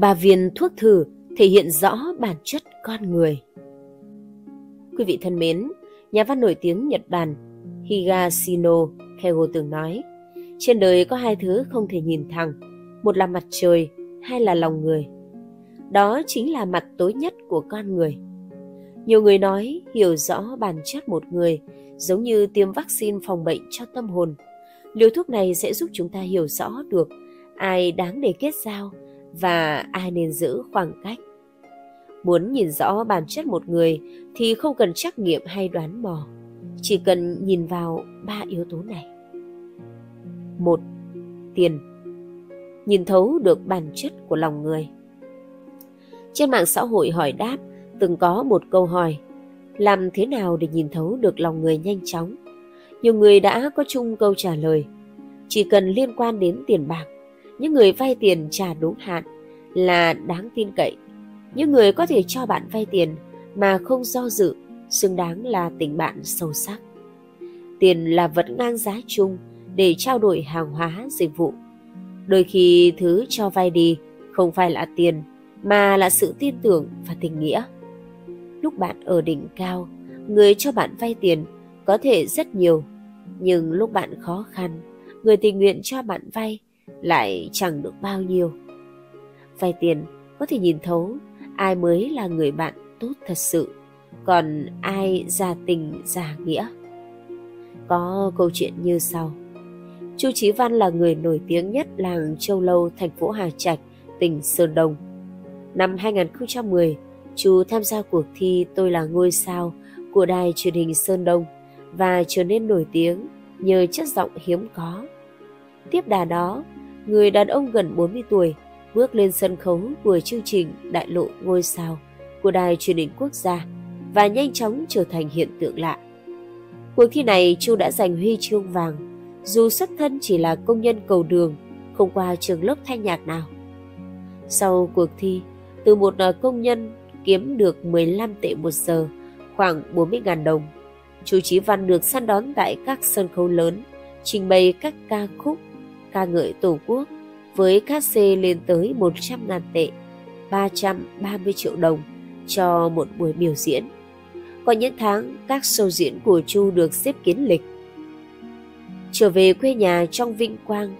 Ba viên thuốc thử thể hiện rõ bản chất con người. Quý vị thân mến, nhà văn nổi tiếng Nhật Bản Higashino Keigo từng nói, trên đời có hai thứ không thể nhìn thẳng, một là mặt trời, hai là lòng người. Đó chính là mặt tối nhất của con người. Nhiều người nói hiểu rõ bản chất một người giống như tiêm vaccine phòng bệnh cho tâm hồn. Liều thuốc này sẽ giúp chúng ta hiểu rõ được ai đáng để kết giao và ai nên giữ khoảng cách. Muốn nhìn rõ bản chất một người thì không cần trắc nghiệm hay đoán mò, chỉ cần nhìn vào ba yếu tố này. Một, tiền. Nhìn thấu được bản chất của lòng người. Trên mạng xã hội hỏi đáp từng có một câu hỏi làm thế nào để nhìn thấu được lòng người nhanh chóng? Nhiều người đã có chung câu trả lời. Chỉ cần liên quan đến tiền bạc, những người vay tiền trả đúng hạn là đáng tin cậy. Những người có thể cho bạn vay tiền mà không do dự, xứng đáng là tình bạn sâu sắc. Tiền là vật ngang giá chung để trao đổi hàng hóa dịch vụ. Đôi khi thứ cho vay đi không phải là tiền mà là sự tin tưởng và tình nghĩa. Lúc bạn ở đỉnh cao, người cho bạn vay tiền có thể rất nhiều, nhưng lúc bạn khó khăn, người tình nguyện cho bạn vay lại chẳng được bao nhiêu. Vay tiền có thể nhìn thấu ai mới là người bạn tốt thật sự, còn ai giả tình giả nghĩa. Có câu chuyện như sau. Chu Chí Văn là người nổi tiếng nhất làng Châu Lâu, thành phố Hà Trạch, tỉnh Sơn Đông. Năm 2010, Chú tham gia cuộc thi Tôi là ngôi sao của đài truyền hình Sơn Đông và trở nên nổi tiếng nhờ chất giọng hiếm có. Tiếp đà đó, người đàn ông gần 40 tuổi bước lên sân khấu của chương trình Đại lộ ngôi sao của đài truyền hình quốc gia và nhanh chóng trở thành hiện tượng lạ. Cuộc thi này Chu đã giành huy chương vàng, dù xuất thân chỉ là công nhân cầu đường, không qua trường lớp thanh nhạc nào. Sau cuộc thi, từ một ờ, công nhân kiếm được 15 tệ một giờ, khoảng 40.000 đồng. Chu Chí Văn được săn đón tại các sân khấu lớn, trình bày các ca khúc, ca ngợi Tổ quốc với cát xê lên tới 100.000 tệ, 330 triệu đồng cho một buổi biểu diễn. Có những tháng, các show diễn của Chu được xếp kiến lịch. Trở về quê nhà trong vinh quang,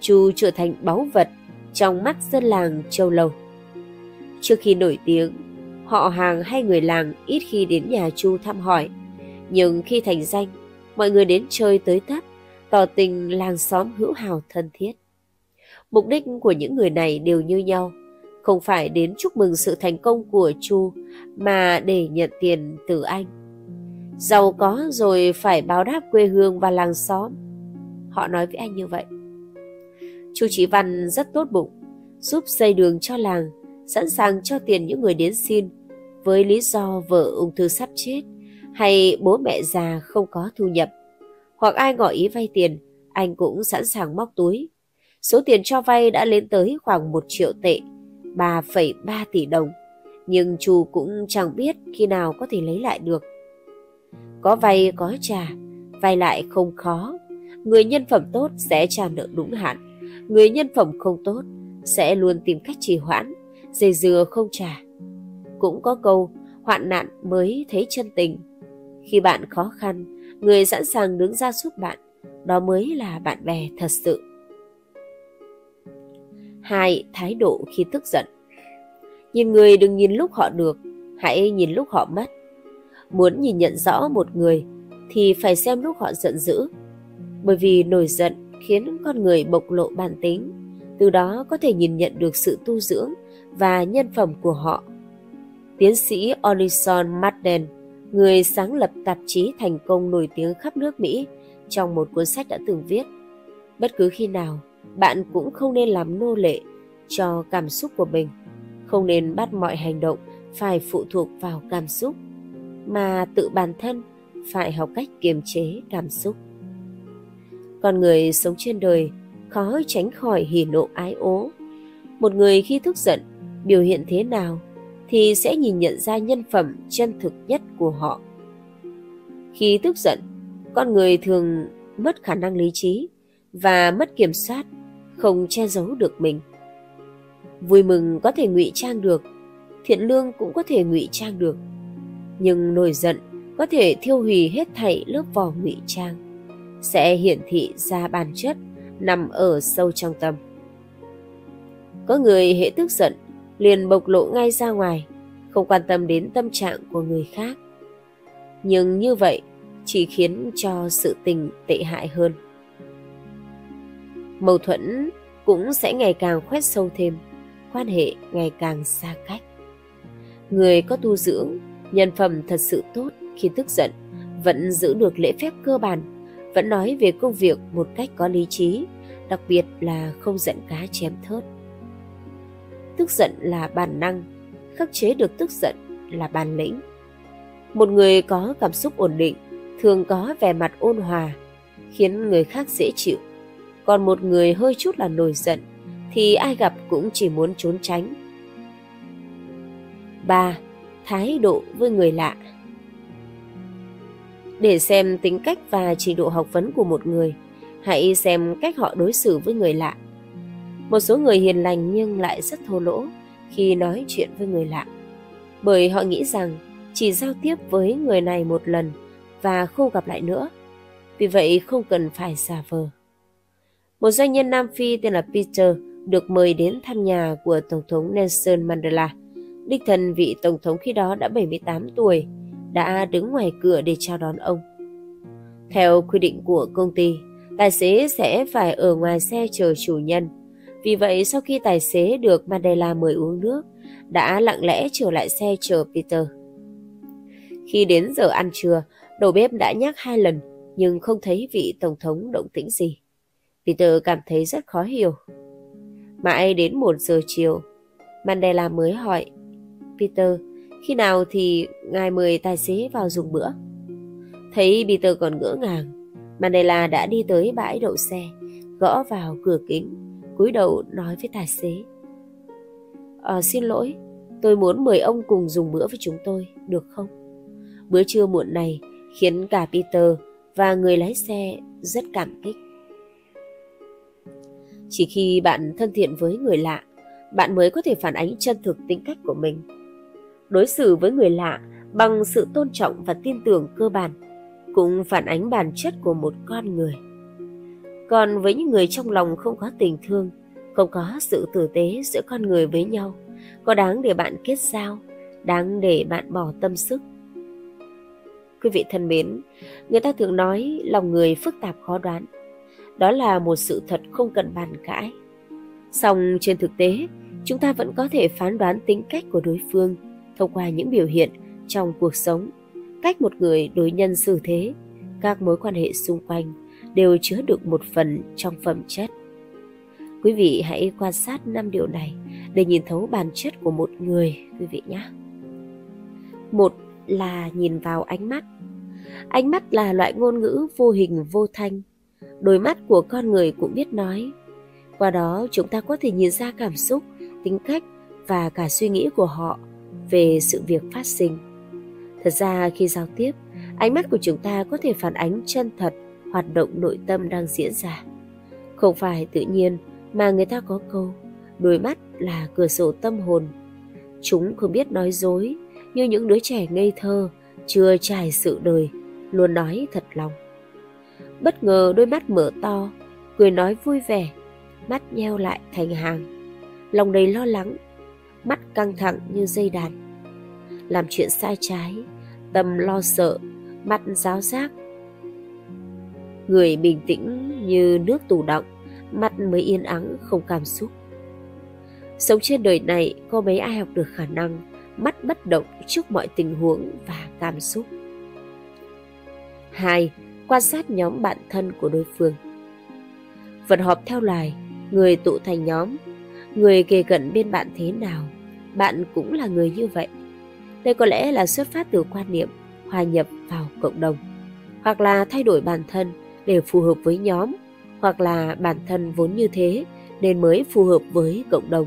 Chu trở thành báu vật trong mắt dân làng Châu Lâu. Trước khi nổi tiếng, họ hàng hay người làng ít khi đến nhà Chu thăm hỏi. Nhưng khi thành danh, mọi người đến chơi tới tấp, tỏ tình làng xóm hữu hào thân thiết. Mục đích của những người này đều như nhau, không phải đến chúc mừng sự thành công của Chu mà để nhận tiền từ anh. Giàu có rồi phải báo đáp quê hương và làng xóm. Họ nói với anh như vậy. Chu Chí Văn rất tốt bụng, giúp xây đường cho làng, sẵn sàng cho tiền những người đến xin với lý do vợ ung thư sắp chết hay bố mẹ già không có thu nhập. Hoặc ai ngỏ ý vay tiền, anh cũng sẵn sàng móc túi. Số tiền cho vay đã lên tới khoảng 1 triệu tệ, 3,3 tỷ đồng. Nhưng Chu cũng chẳng biết khi nào có thể lấy lại được. Có vay có trả, vay lại không khó. Người nhân phẩm tốt sẽ trả nợ đúng hạn. Người nhân phẩm không tốt sẽ luôn tìm cách trì hoãn, dây dừa không trả. Cũng có câu, hoạn nạn mới thấy chân tình. Khi bạn khó khăn, người sẵn sàng đứng ra giúp bạn, đó mới là bạn bè thật sự. Hai, thái độ khi tức giận. Nhìn người đừng nhìn lúc họ được, hãy nhìn lúc họ mất. Muốn nhìn nhận rõ một người thì phải xem lúc họ giận dữ. Bởi vì nổi giận khiến con người bộc lộ bản tính, từ đó có thể nhìn nhận được sự tu dưỡng và nhân phẩm của họ Tiến sĩ Olison Madden, người sáng lập tạp chí thành công nổi tiếng khắp nước Mỹ, trong một cuốn sách đã từng viết, bất cứ khi nào bạn cũng không nên làm nô lệ cho cảm xúc của mình, không nên bắt mọi hành động phải phụ thuộc vào cảm xúc, mà tự bản thân phải học cách kiềm chế cảm xúc. Con người sống trên đời khó tránh khỏi hỉ nộ ái ố. Một người khi tức giận biểu hiện thế nào thì sẽ nhìn nhận ra nhân phẩm chân thực nhất của họ. Khi tức giận, con người thường mất khả năng lý trí và mất kiểm soát, không che giấu được mình. Vui mừng có thể ngụy trang được, thiện lương cũng có thể ngụy trang được. Nhưng nổi giận có thể thiêu hủy hết thảy lớp vỏ ngụy trang, sẽ hiển thị ra bản chất nằm ở sâu trong tâm. Có người hệ tức giận liền bộc lộ ngay ra ngoài, không quan tâm đến tâm trạng của người khác. Nhưng như vậy chỉ khiến cho sự tình tệ hại hơn. Mâu thuẫn cũng sẽ ngày càng khoét sâu thêm, quan hệ ngày càng xa cách. Người có tu dưỡng, nhân phẩm thật sự tốt khi tức giận, vẫn giữ được lễ phép cơ bản, vẫn nói về công việc một cách có lý trí, đặc biệt là không giận cá chém thớt. Tức giận là bản năng, khắc chế được tức giận là bản lĩnh. Một người có cảm xúc ổn định, thường có vẻ mặt ôn hòa, khiến người khác dễ chịu. Còn một người hơi chút là nổi giận, thì ai gặp cũng chỉ muốn trốn tránh. 3. Thái độ với người lạ Để xem tính cách và trình độ học vấn của một người, hãy xem cách họ đối xử với người lạ. Một số người hiền lành nhưng lại rất thô lỗ khi nói chuyện với người lạ. Bởi họ nghĩ rằng chỉ giao tiếp với người này một lần và không gặp lại nữa. Vì vậy không cần phải giả vờ. Một doanh nhân Nam Phi tên là Peter được mời đến thăm nhà của Tổng thống Nelson Mandela. Đích thân vị Tổng thống khi đó đã 78 tuổi, đã đứng ngoài cửa để chào đón ông. Theo quy định của công ty, tài xế sẽ phải ở ngoài xe chờ chủ nhân. Vì vậy sau khi tài xế được Mandela mời uống nước, đã lặng lẽ trở lại xe chờ Peter. Khi đến giờ ăn trưa, đầu bếp đã nhắc hai lần nhưng không thấy vị Tổng thống động tĩnh gì. Peter cảm thấy rất khó hiểu. Mãi đến một giờ chiều, Mandela mới hỏi Peter, khi nào thì ngài mời tài xế vào dùng bữa? Thấy Peter còn ngỡ ngàng, Mandela đã đi tới bãi đậu xe, gõ vào cửa kính, cúi đầu nói với tài xế. À, xin lỗi, tôi muốn mời ông cùng dùng bữa với chúng tôi, được không? Bữa trưa muộn này khiến cả Peter và người lái xe rất cảm kích. Chỉ khi bạn thân thiện với người lạ, bạn mới có thể phản ánh chân thực tính cách của mình. Đối xử với người lạ bằng sự tôn trọng và tin tưởng cơ bản cũng phản ánh bản chất của một con người. Còn với những người trong lòng không có tình thương, không có sự tử tế giữa con người với nhau, có đáng để bạn kết giao, đáng để bạn bỏ tâm sức. Quý vị thân mến, người ta thường nói lòng người phức tạp khó đoán. Đó là một sự thật không cần bàn cãi. Song trên thực tế, chúng ta vẫn có thể phán đoán tính cách của đối phương thông qua những biểu hiện trong cuộc sống, cách một người đối nhân xử thế, các mối quan hệ xung quanh đều chứa được một phần trong phẩm chất. Quý vị hãy quan sát năm điều này để nhìn thấu bản chất của một người, quý vị nhé. Một là nhìn vào ánh mắt. Ánh mắt là loại ngôn ngữ vô hình vô thanh. Đôi mắt của con người cũng biết nói. Qua đó chúng ta có thể nhìn ra cảm xúc, tính cách và cả suy nghĩ của họ về sự việc phát sinh. Thật ra khi giao tiếp, ánh mắt của chúng ta có thể phản ánh chân thật hoạt động nội tâm đang diễn ra. Không phải tự nhiên mà người ta có câu đôi mắt là cửa sổ tâm hồn. Chúng không biết nói dối như những đứa trẻ ngây thơ chưa trải sự đời luôn nói thật lòng. Bất ngờ đôi mắt mở to, cười nói vui vẻ, mắt nheo lại thành hàng. Lòng đầy lo lắng, mắt căng thẳng như dây đàn. Làm chuyện sai trái, tâm lo sợ, mắt giáo giác. Người bình tĩnh như nước tù động, mắt mới yên ắng không cảm xúc. Sống trên đời này có mấy ai học được khả năng mắt bất động trước mọi tình huống và cảm xúc. 2. Quan sát nhóm bạn thân của đối phương. Vật họp theo loài, người tụ thành nhóm, người kề cận bên bạn thế nào, bạn cũng là người như vậy. Đây có lẽ là xuất phát từ quan niệm hòa nhập vào cộng đồng, hoặc là thay đổi bản thân để phù hợp với nhóm, hoặc là bản thân vốn như thế nên mới phù hợp với cộng đồng.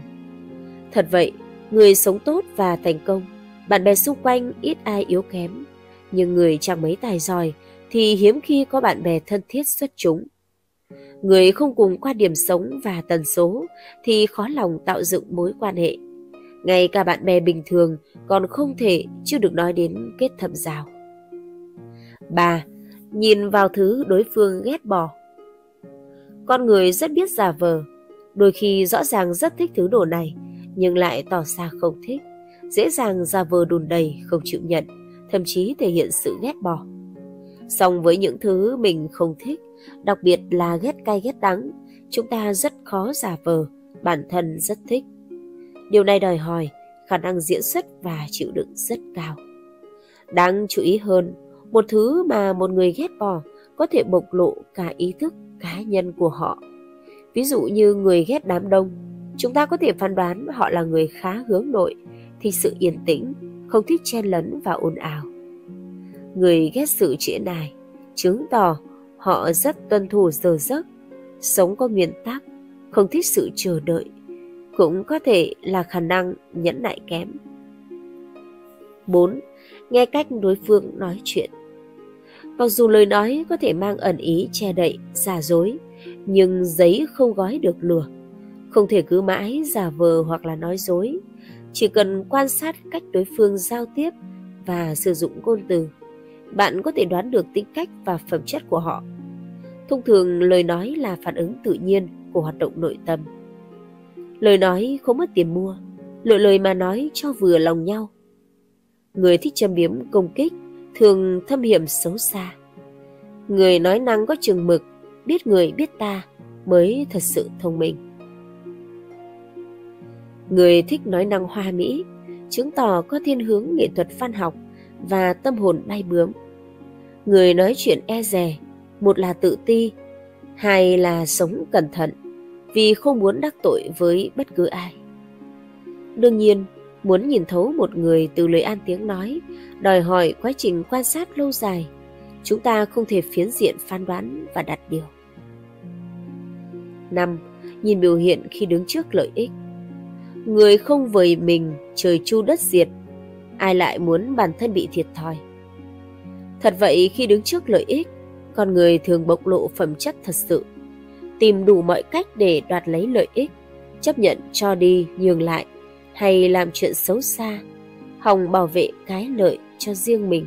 Thật vậy, người sống tốt và thành công, bạn bè xung quanh ít ai yếu kém, nhưng người chẳng mấy tài giỏi thì hiếm khi có bạn bè thân thiết xuất chúng. Người không cùng quan điểm sống và tần số thì khó lòng tạo dựng mối quan hệ. Ngay cả bạn bè bình thường còn không thể chưa được nói đến kết thâm giao. 3. Nhìn vào thứ đối phương ghét bỏ. Con người rất biết giả vờ, đôi khi rõ ràng rất thích thứ đồ này nhưng lại tỏ ra không thích, dễ dàng giả vờ đùn đầy không chịu nhận, thậm chí thể hiện sự ghét bỏ. Song với những thứ mình không thích, đặc biệt là ghét cay ghét đắng, chúng ta rất khó giả vờ, bản thân rất thích. Điều này đòi hỏi khả năng diễn xuất và chịu đựng rất cao. Đáng chú ý hơn, một thứ mà một người ghét bỏ có thể bộc lộ cả ý thức cá nhân của họ. Ví dụ như người ghét đám đông, chúng ta có thể phán đoán họ là người khá hướng nội, thì sự yên tĩnh, không thích chen lấn và ồn ào. Người ghét sự trễ nài chứng tỏ họ rất tuân thủ giờ giấc, sống có nguyên tắc, không thích sự chờ đợi, cũng có thể là khả năng nhẫn nại kém. 4. Nghe cách đối phương nói chuyện Mặc dù lời nói có thể mang ẩn ý che đậy, giả dối, nhưng giấy không gói được lửa. Không thể cứ mãi giả vờ hoặc là nói dối. Chỉ cần quan sát cách đối phương giao tiếp và sử dụng ngôn từ, bạn có thể đoán được tính cách và phẩm chất của họ. Thông thường lời nói là phản ứng tự nhiên của hoạt động nội tâm. Lời nói không mất tiền mua, lựa lời mà nói cho vừa lòng nhau. Người thích châm biếm công kích thường thâm hiểm xấu xa. Người nói năng có chừng mực, biết người biết ta mới thật sự thông minh. Người thích nói năng hoa mỹ, chứng tỏ có thiên hướng nghệ thuật văn học và tâm hồn bay bướm. Người nói chuyện e dè, một là tự ti, hai là sống cẩn thận vì không muốn đắc tội với bất cứ ai. Đương nhiên, muốn nhìn thấu một người từ lời an tiếng nói, đòi hỏi quá trình quan sát lâu dài. Chúng ta không thể phiến diện phán đoán và đặt điều. 5. Nhìn biểu hiện khi đứng trước lợi ích. Người không vời mình trời chu đất diệt, ai lại muốn bản thân bị thiệt thòi. Thật vậy khi đứng trước lợi ích, con người thường bộc lộ phẩm chất thật sự, tìm đủ mọi cách để đoạt lấy lợi ích, chấp nhận cho đi nhường lại hay làm chuyện xấu xa, hòng bảo vệ cái lợi cho riêng mình.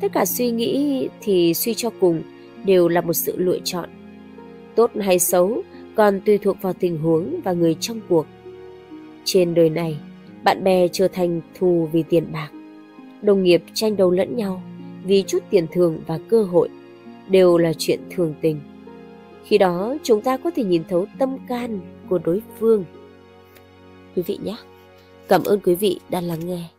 Tất cả suy nghĩ thì suy cho cùng đều là một sự lựa chọn. Tốt hay xấu còn tùy thuộc vào tình huống và người trong cuộc. Trên đời này, bạn bè trở thành thù vì tiền bạc, đồng nghiệp tranh đấu lẫn nhau vì chút tiền thường và cơ hội đều là chuyện thường tình. Khi đó chúng ta có thể nhìn thấu tâm can của đối phương. Quý vị nhé, cảm ơn quý vị đã lắng nghe.